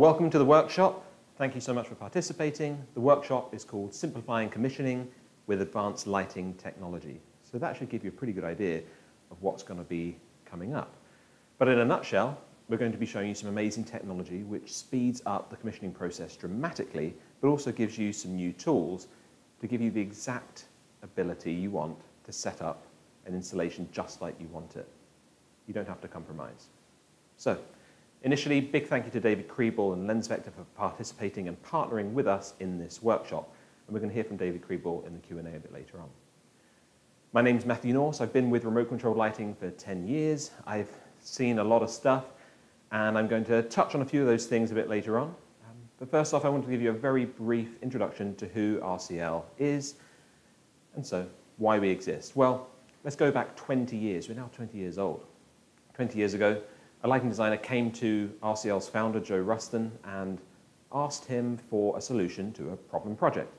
Welcome to the workshop. Thank you so much for participating. The workshop is called Simplifying Commissioning with Advanced Lighting Technology. So that should give you a pretty good idea of what's going to be coming up. But in a nutshell, we're going to be showing you some amazing technology which speeds up the commissioning process dramatically, but also gives you some new tools to give you the exact ability you want to set up an installation just like you want it. You don't have to compromise. So, initially, big thank you to David Kriebel and LensVector for participating and partnering with us in this workshop. And we're going to hear from David Kriebel in the Q&A a bit later on. My name is Matthew Norse. I've been with remote control lighting for 10 years. I've seen a lot of stuff, and I'm going to touch on a few of those things a bit later on. Um, but first off, I want to give you a very brief introduction to who RCL is, and so why we exist. Well, let's go back 20 years. We're now 20 years old. 20 years ago, a lighting designer came to RCL's founder, Joe Ruston, and asked him for a solution to a problem project.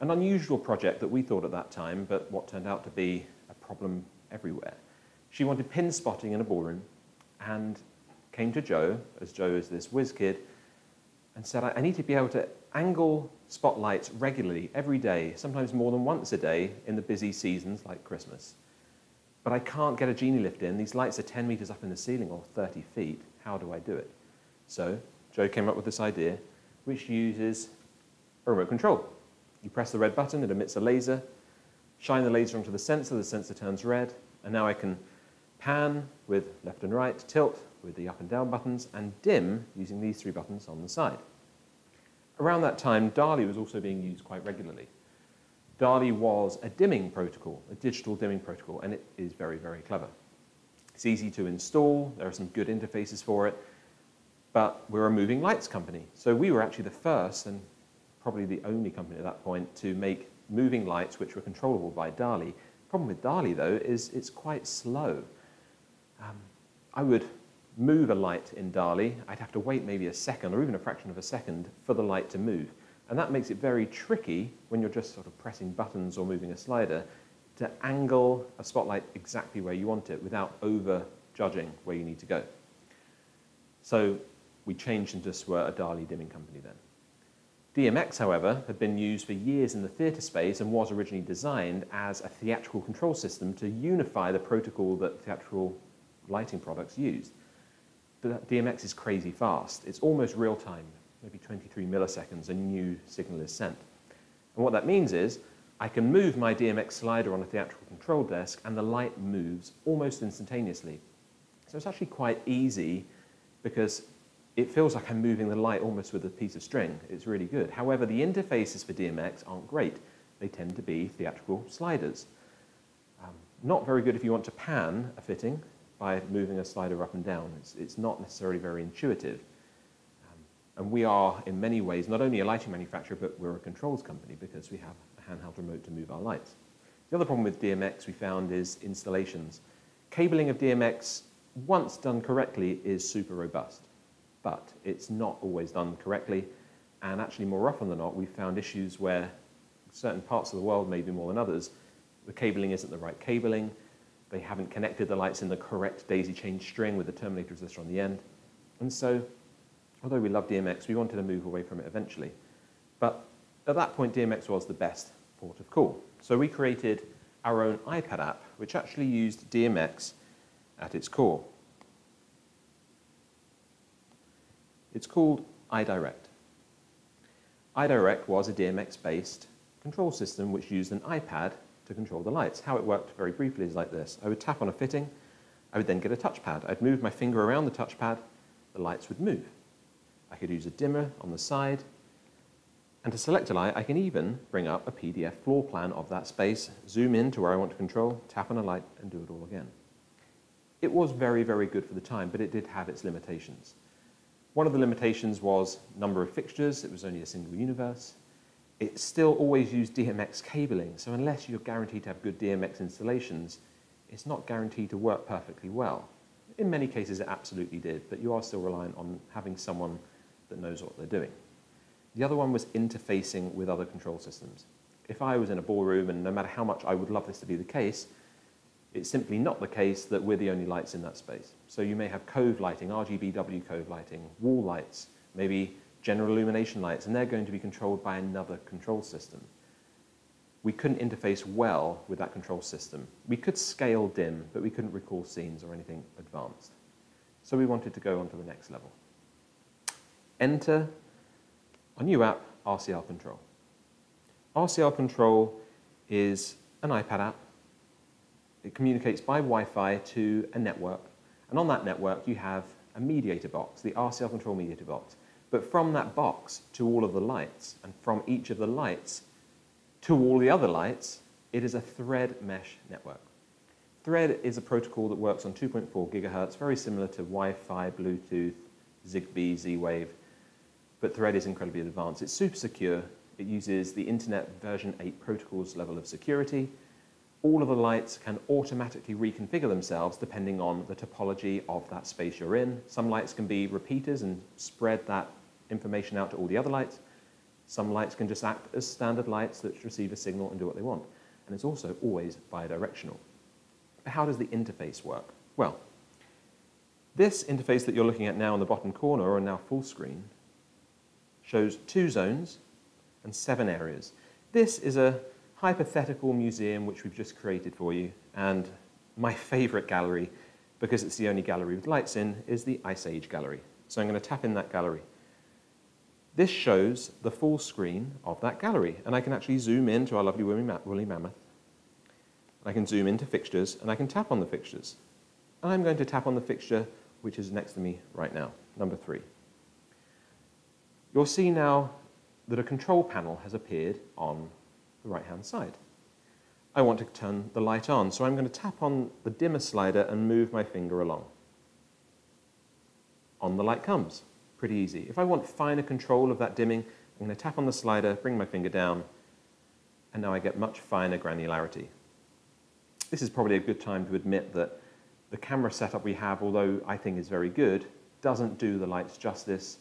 An unusual project that we thought at that time, but what turned out to be a problem everywhere. She wanted pin spotting in a ballroom and came to Joe, as Joe is this whiz kid, and said, I need to be able to angle spotlights regularly, every day, sometimes more than once a day in the busy seasons like Christmas. But I can't get a genie lift in. These lights are 10 meters up in the ceiling or 30 feet. How do I do it? So Joe came up with this idea, which uses a remote control. You press the red button, it emits a laser, shine the laser onto the sensor, the sensor turns red, and now I can pan with left and right, tilt with the up and down buttons, and dim using these three buttons on the side. Around that time, DALI was also being used quite regularly. DALI was a dimming protocol, a digital dimming protocol, and it is very, very clever. It's easy to install, there are some good interfaces for it, but we're a moving lights company. So we were actually the first and probably the only company at that point to make moving lights which were controllable by DALI. The problem with DALI, though, is it's quite slow. Um, I would move a light in DALI, I'd have to wait maybe a second or even a fraction of a second for the light to move. And that makes it very tricky when you're just sort of pressing buttons or moving a slider to angle a spotlight exactly where you want it without over judging where you need to go. So we changed into a DALI dimming company then. DMX, however, had been used for years in the theatre space and was originally designed as a theatrical control system to unify the protocol that theatrical lighting products used. But DMX is crazy fast. It's almost real time, maybe 23 milliseconds, a new signal is sent. And what that means is I can move my DMX slider on a theatrical control desk and the light moves almost instantaneously. So it's actually quite easy because it feels like I'm moving the light almost with a piece of string. It's really good. However, the interfaces for DMX aren't great. They tend to be theatrical sliders. Um, not very good if you want to pan a fitting by moving a slider up and down. It's, it's not necessarily very intuitive. And we are, in many ways, not only a lighting manufacturer, but we're a controls company because we have a handheld remote to move our lights. The other problem with DMX we found is installations. Cabling of DMX, once done correctly, is super robust but it's not always done correctly. And actually, more often than not, we've found issues where certain parts of the world, maybe more than others, the cabling isn't the right cabling. They haven't connected the lights in the correct daisy chain string with the terminator resistor on the end. And so, although we loved DMX, we wanted to move away from it eventually. But at that point, DMX was the best port of call. So we created our own iPad app, which actually used DMX at its core. It's called iDirect. iDirect was a DMX-based control system which used an iPad to control the lights. How it worked very briefly is like this. I would tap on a fitting, I would then get a touchpad. I'd move my finger around the touchpad, the lights would move. I could use a dimmer on the side, and to select a light, I can even bring up a PDF floor plan of that space, zoom in to where I want to control, tap on a light, and do it all again. It was very, very good for the time, but it did have its limitations. One of the limitations was number of fixtures. It was only a single universe. It still always used DMX cabling, so unless you're guaranteed to have good DMX installations, it's not guaranteed to work perfectly well. In many cases, it absolutely did, but you are still reliant on having someone that knows what they're doing. The other one was interfacing with other control systems. If I was in a ballroom, and no matter how much I would love this to be the case, it's simply not the case that we're the only lights in that space. So you may have cove lighting, RGBW cove lighting, wall lights, maybe general illumination lights, and they're going to be controlled by another control system. We couldn't interface well with that control system. We could scale dim, but we couldn't recall scenes or anything advanced. So we wanted to go on to the next level. Enter a new app, RCL Control. RCL Control is an iPad app. It communicates by Wi-Fi to a network. And on that network, you have a mediator box, the RCL Control mediator box. But from that box to all of the lights, and from each of the lights to all the other lights, it is a thread mesh network. Thread is a protocol that works on 2.4 gigahertz, very similar to Wi-Fi, Bluetooth, Zigbee, Z-Wave, but Thread is incredibly advanced. It's super secure. It uses the Internet version 8 protocols level of security. All of the lights can automatically reconfigure themselves depending on the topology of that space you're in. Some lights can be repeaters and spread that information out to all the other lights. Some lights can just act as standard lights that receive a signal and do what they want. And it's also always bidirectional. How does the interface work? Well, this interface that you're looking at now in the bottom corner, or now full screen, shows two zones and seven areas. This is a hypothetical museum which we've just created for you, and my favorite gallery, because it's the only gallery with lights in, is the Ice Age gallery. So I'm going to tap in that gallery. This shows the full screen of that gallery, and I can actually zoom in to our lovely woolly mammoth. I can zoom into fixtures, and I can tap on the fixtures. I'm going to tap on the fixture which is next to me right now, number three. You'll see now that a control panel has appeared on the right-hand side. I want to turn the light on, so I'm going to tap on the dimmer slider and move my finger along. On the light comes. Pretty easy. If I want finer control of that dimming, I'm going to tap on the slider, bring my finger down, and now I get much finer granularity. This is probably a good time to admit that the camera setup we have, although I think is very good, doesn't do the lights justice,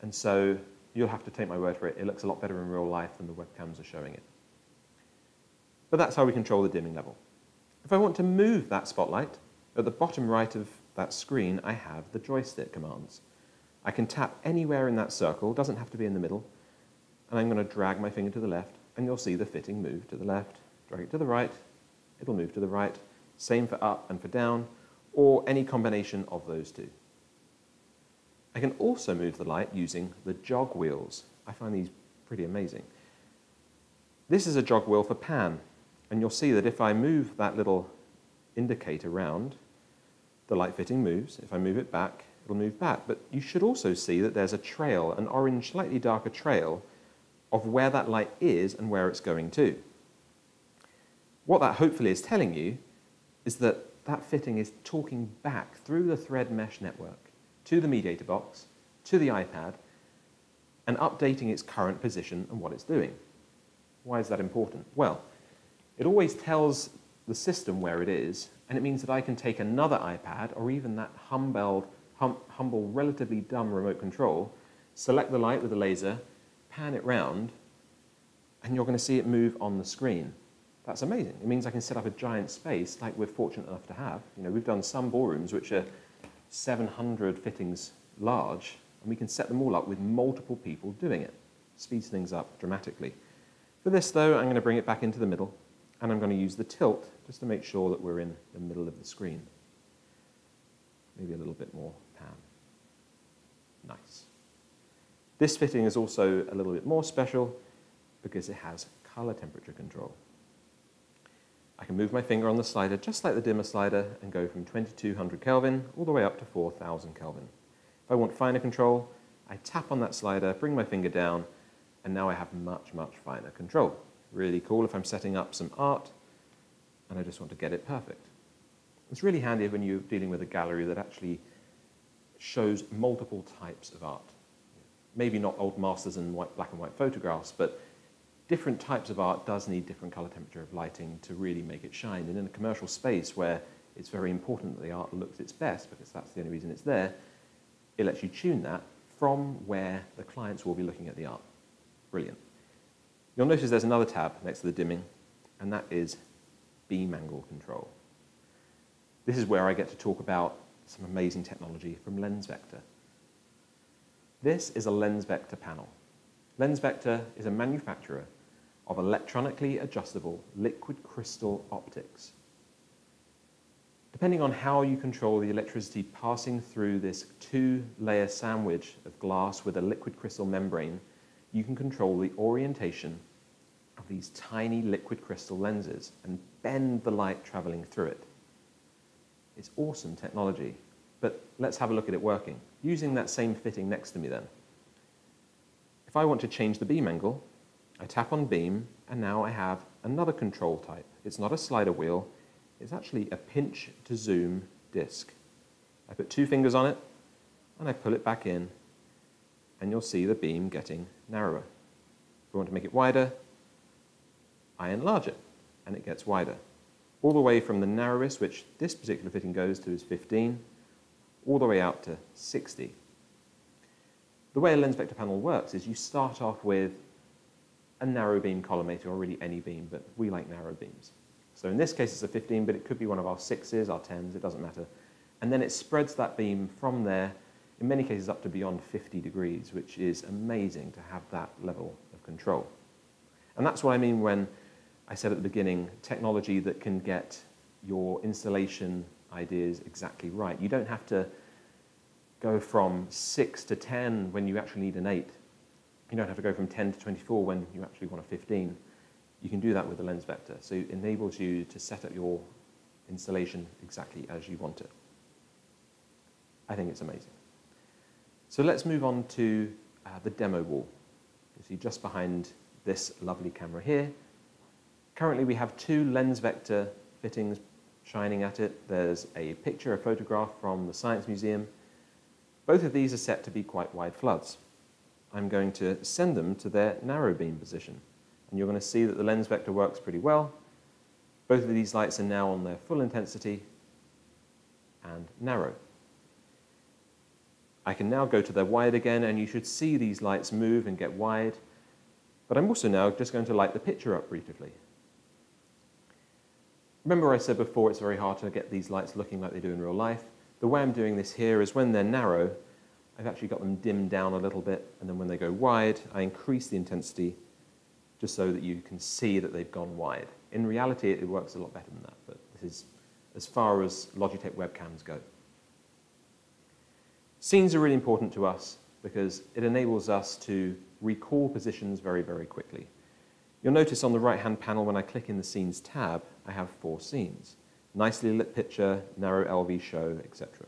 and so you'll have to take my word for it. It looks a lot better in real life than the webcams are showing it. But that's how we control the dimming level. If I want to move that spotlight, at the bottom right of that screen, I have the joystick commands. I can tap anywhere in that circle, doesn't have to be in the middle, and I'm going to drag my finger to the left, and you'll see the fitting move to the left. Drag it to the right, it'll move to the right. Same for up and for down, or any combination of those two. I can also move the light using the jog wheels. I find these pretty amazing. This is a jog wheel for pan, and you'll see that if I move that little indicator around, the light fitting moves. If I move it back, it'll move back. But you should also see that there's a trail, an orange, slightly darker trail of where that light is and where it's going to. What that hopefully is telling you is that that fitting is talking back through the thread mesh network to the mediator box, to the iPad, and updating its current position and what it's doing. Why is that important? Well, it always tells the system where it is, and it means that I can take another iPad or even that humble, hum, humble, relatively dumb remote control, select the light with a laser, pan it round, and you're going to see it move on the screen. That's amazing. It means I can set up a giant space like we're fortunate enough to have. You know, we've done some ballrooms which are 700 fittings large, and we can set them all up with multiple people doing it. Speeds things up dramatically. For this though, I'm going to bring it back into the middle, and I'm going to use the tilt just to make sure that we're in the middle of the screen. Maybe a little bit more pan. Nice. This fitting is also a little bit more special because it has color temperature control. I can move my finger on the slider just like the dimmer slider and go from 2200 Kelvin all the way up to 4000 Kelvin. If I want finer control, I tap on that slider, bring my finger down, and now I have much, much finer control. Really cool if I'm setting up some art and I just want to get it perfect. It's really handy when you're dealing with a gallery that actually shows multiple types of art. Maybe not old masters and white, black and white photographs, but different types of art does need different color temperature of lighting to really make it shine. And in a commercial space where it's very important that the art looks its best, because that's the only reason it's there, it lets you tune that from where the clients will be looking at the art. Brilliant. You'll notice there's another tab next to the dimming, and that is beam angle control. This is where I get to talk about some amazing technology from LensVector. This is a LensVector panel. LensVector is a manufacturer of electronically adjustable liquid crystal optics. Depending on how you control the electricity passing through this two-layer sandwich of glass with a liquid crystal membrane, you can control the orientation of these tiny liquid crystal lenses and bend the light traveling through it. It's awesome technology, but let's have a look at it working. Using that same fitting next to me then. If I want to change the beam angle, I tap on beam, and now I have another control type. It's not a slider wheel, it's actually a pinch to zoom disc. I put two fingers on it, and I pull it back in, and you'll see the beam getting narrower. If we want to make it wider, I enlarge it, and it gets wider. All the way from the narrowest, which this particular fitting goes to, is 15, all the way out to 60. The way a LensVector panel works is you start off with a narrow beam collimator, or really any beam, but we like narrow beams. So in this case, it's a 15, but it could be one of our sixes, our 10s, it doesn't matter. And then it spreads that beam from there, in many cases up to beyond 50 degrees, which is amazing to have that level of control. And that's what I mean when I said at the beginning, technology that can get your installation ideas exactly right. You don't have to go from 6 to 10 when you actually need an 8. You don't have to go from 10 to 24 when you actually want a 15. You can do that with the LensVector. So it enables you to set up your installation exactly as you want it. I think it's amazing. So let's move on to uh, the demo wall. You see just behind this lovely camera here. Currently we have two LensVector fittings shining at it. There's a picture, a photograph from the Science Museum. Both of these are set to be quite wide floods. I'm going to send them to their narrow beam position. And you're going to see that the LensVector works pretty well. Both of these lights are now on their full intensity and narrow. I can now go to their wide again, and you should see these lights move and get wide. But I'm also now just going to light the picture up briefly. Remember I said before it's very hard to get these lights looking like they do in real life. The way I'm doing this here is when they're narrow, I've actually got them dimmed down a little bit, and then when they go wide, I increase the intensity just so that you can see that they've gone wide. In reality, it works a lot better than that, but this is as far as Logitech webcams go. Scenes are really important to us because it enables us to recall positions very, very quickly. You'll notice on the right-hand panel when I click in the Scenes tab, I have four scenes. Nicely lit picture, narrow LV show, etc.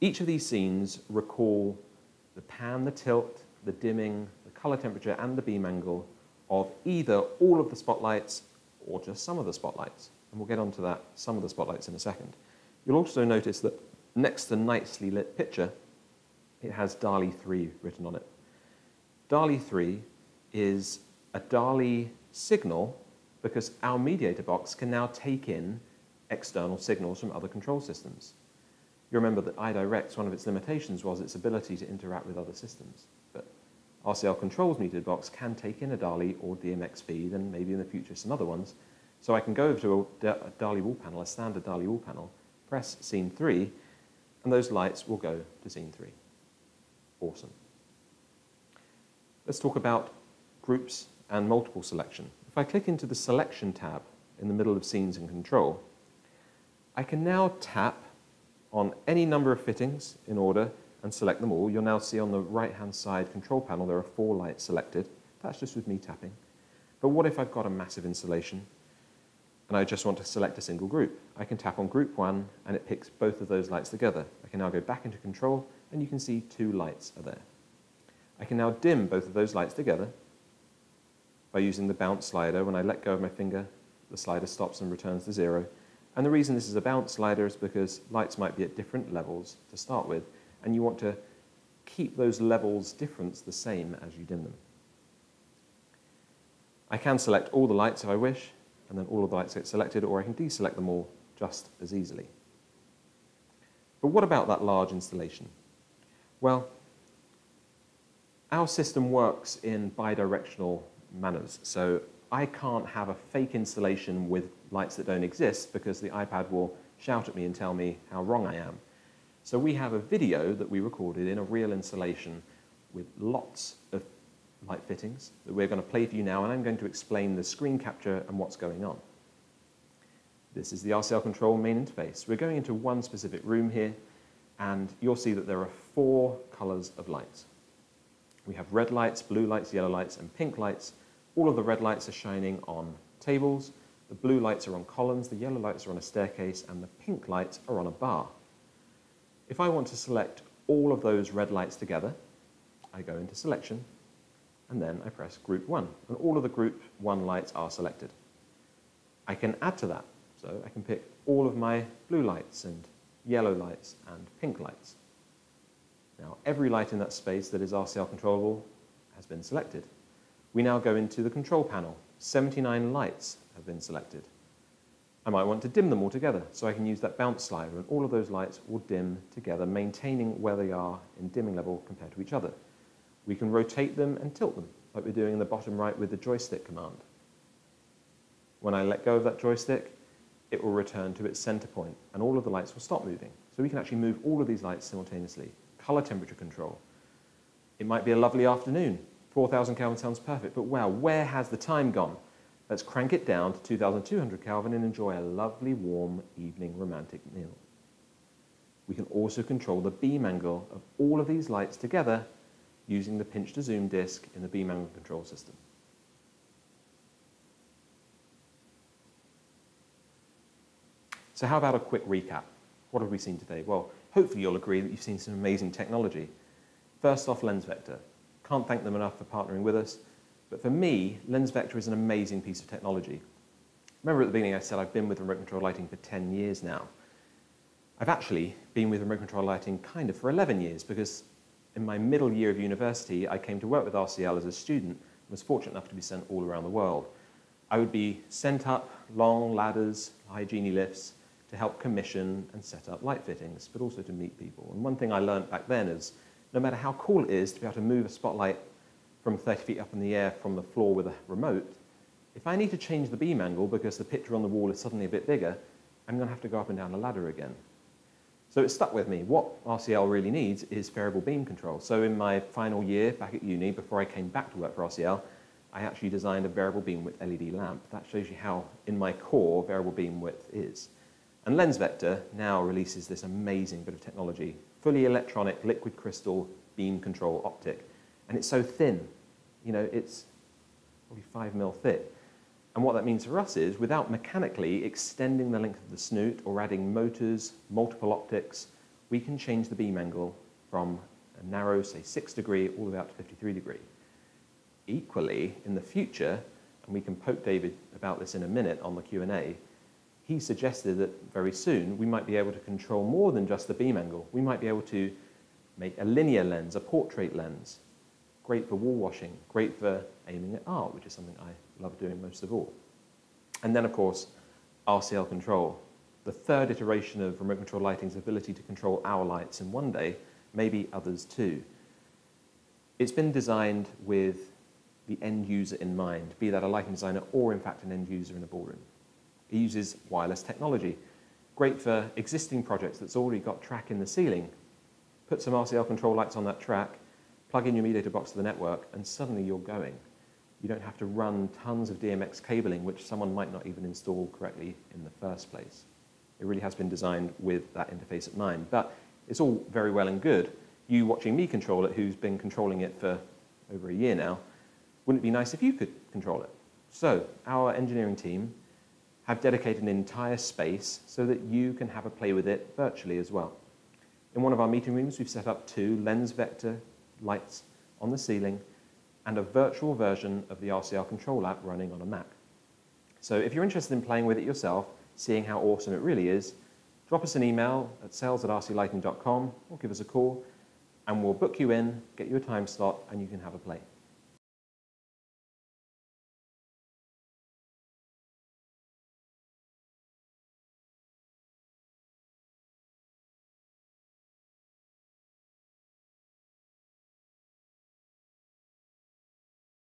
Each of these scenes recall the pan, the tilt, the dimming, the color temperature, and the beam angle of either all of the spotlights or just some of the spotlights. And we'll get onto that, some of the spotlights in a second. You'll also notice that next to nicely lit picture, it has DALI 3 written on it. DALI 3 is a DALI signal because our mediator box can now take in external signals from other control systems. You remember that iDirect, one of its limitations was its ability to interact with other systems. But RCL Control's mediator box can take in a DALI or DMX feed, and maybe in the future some other ones. So I can go over to a DALI wall panel, a standard DALI wall panel, press scene 3, and those lights will go to scene 3. Awesome. Let's talk about groups and multiple selection. If I click into the Selection tab in the middle of Scenes and Control, I can now tap on any number of fittings in order and select them all. You'll now see on the right-hand side control panel there are four lights selected. That's just with me tapping. But what if I've got a massive installation and I just want to select a single group? I can tap on group one and it picks both of those lights together. I can now go back into control and you can see two lights are there. I can now dim both of those lights together by using the bounce slider. When I let go of my finger, the slider stops and returns to zero. And the reason this is a bounce slider is because lights might be at different levels to start with, and you want to keep those levels difference the same as you dim them. I can select all the lights if I wish, and then all of the lights get selected, or I can deselect them all just as easily. But what about that large installation? Well, our system works in bidirectional manners. So I can't have a fake installation with lights that don't exist because the iPad will shout at me and tell me how wrong I am. So we have a video that we recorded in a real installation with lots of light fittings that we're going to play for you now, and I'm going to explain the screen capture and what's going on. This is the RCL control main interface. We're going into one specific room here, and you'll see that there are four colors of lights. We have red lights, blue lights, yellow lights, and pink lights. All of the red lights are shining on tables, the blue lights are on columns, the yellow lights are on a staircase, and the pink lights are on a bar. If I want to select all of those red lights together, I go into selection, and then I press group one, and all of the group one lights are selected. I can add to that, so I can pick all of my blue lights and yellow lights and pink lights. Now, every light in that space that is RCL controllable has been selected. We now go into the control panel. 79 lights have been selected. I might want to dim them all together, so I can use that bounce slider, and all of those lights will dim together, maintaining where they are in dimming level compared to each other. We can rotate them and tilt them, like we're doing in the bottom right with the joystick command. When I let go of that joystick, it will return to its center point, and all of the lights will stop moving. So we can actually move all of these lights simultaneously. Color temperature control. It might be a lovely afternoon. 4,000 Kelvin sounds perfect, but wow, where has the time gone? Let's crank it down to 2,200 Kelvin and enjoy a lovely, warm evening romantic meal. We can also control the beam angle of all of these lights together using the pinch to zoom disc in the beam angle control system. So how about a quick recap? What have we seen today? Well, hopefully you'll agree that you've seen some amazing technology. First off, LensVector. Can't thank them enough for partnering with us. But for me, LensVector is an amazing piece of technology. Remember at the beginning I said I've been with remote control lighting for 10 years now. I've actually been with remote control lighting kind of for 11 years because in my middle year of university, I came to work with RCL as a student and was fortunate enough to be sent all around the world. I would be sent up long ladders, high genie lifts, to help commission and set up light fittings, but also to meet people. And one thing I learned back then is no matter how cool it is to be able to move a spotlight from 30 feet up in the air from the floor with a remote, if I need to change the beam angle because the picture on the wall is suddenly a bit bigger, I'm going to have to go up and down the ladder again. So it stuck with me. What RCL really needs is variable beam control. So in my final year back at uni, before I came back to work for RCL, I actually designed a variable beam width LED lamp. That shows you how, in my core, variable beam width is. And LensVector now releases this amazing bit of technology, fully electronic liquid crystal beam control optic. And it's so thin, you know, it's probably five mil thick. And what that means for us is, without mechanically extending the length of the snoot or adding motors, multiple optics, we can change the beam angle from a narrow, say, 6 degree all the way out to 53 degree. Equally, in the future, and we can poke David about this in a minute on the Q&A, he suggested that very soon we might be able to control more than just the beam angle. We might be able to make a linear lens, a portrait lens. Great for wall washing, great for aiming at art, which is something I love doing most of all. And then, of course, RCL control. The third iteration of remote control lighting's ability to control our lights in one day, maybe others too. It's been designed with the end user in mind, be that a lighting designer or, in fact, an end user in a ballroom. It uses wireless technology. Great for existing projects that's already got track in the ceiling. Put some RCL control lights on that track, plug in your mediator box to the network, and suddenly you're going. You don't have to run tons of DMX cabling, which someone might not even install correctly in the first place. It really has been designed with that interface in mind. But it's all very well and good. You watching me control it, who's been controlling it for over a year now, wouldn't it be nice if you could control it? So, our engineering team have dedicated an entire space so that you can have a play with it virtually as well. In one of our meeting rooms, we've set up two LensVector lights on the ceiling and a virtual version of the RCL control app running on a Mac. So if you're interested in playing with it yourself, seeing how awesome it really is, drop us an email at sales at rclighting.com or give us a call and we'll book you in, get you a time slot, and you can have a play.